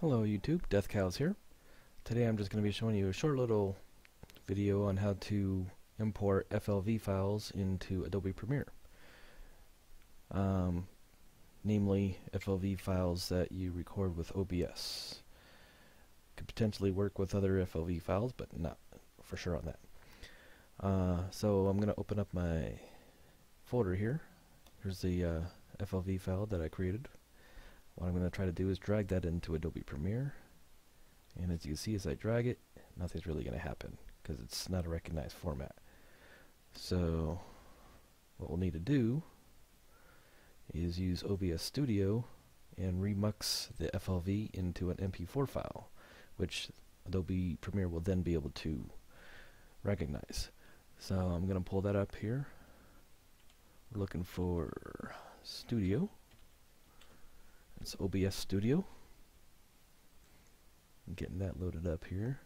Hello YouTube, Death Cows here. Today I'm just going to be showing you a short little video on how to import FLV files into Adobe Premiere. Um, namely FLV files that you record with OBS. Could potentially work with other FLV files, but not for sure on that. Uh, so I'm going to open up my folder here. Here's the uh, FLV file that I created what I'm going to try to do is drag that into Adobe Premiere. And as you can see, as I drag it, nothing's really going to happen because it's not a recognized format. So what we'll need to do is use OBS Studio and remux the FLV into an MP4 file, which Adobe Premiere will then be able to recognize. So I'm going to pull that up here. Looking for Studio. It's OBS Studio. I'm getting that loaded up here.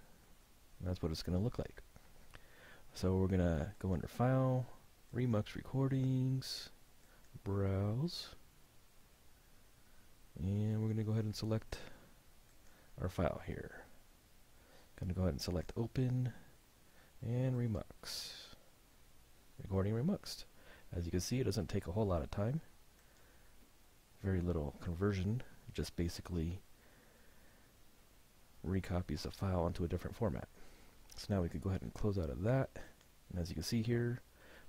And that's what it's going to look like. So we're going to go under File, Remux Recordings, Browse, and we're going to go ahead and select our file here. Going to go ahead and select Open and Remux. Recording Remuxed. As you can see, it doesn't take a whole lot of time very little conversion, it just basically recopies the file onto a different format. So now we could go ahead and close out of that. And as you can see here,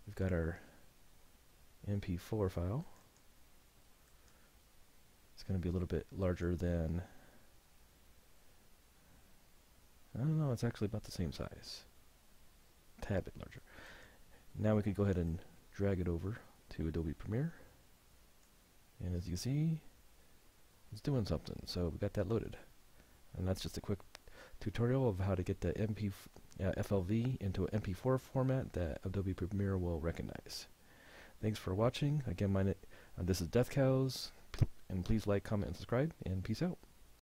we've got our MP4 file. It's going to be a little bit larger than, I don't know, it's actually about the same size. A tad bit larger. Now we could go ahead and drag it over to Adobe Premiere. And as you see, it's doing something. So we got that loaded. And that's just a quick tutorial of how to get the MP uh, FLV into an MP4 format that Adobe Premiere will recognize. Thanks for watching. Again, my uh, this is Death Cows, and please like, comment, and subscribe, and peace out.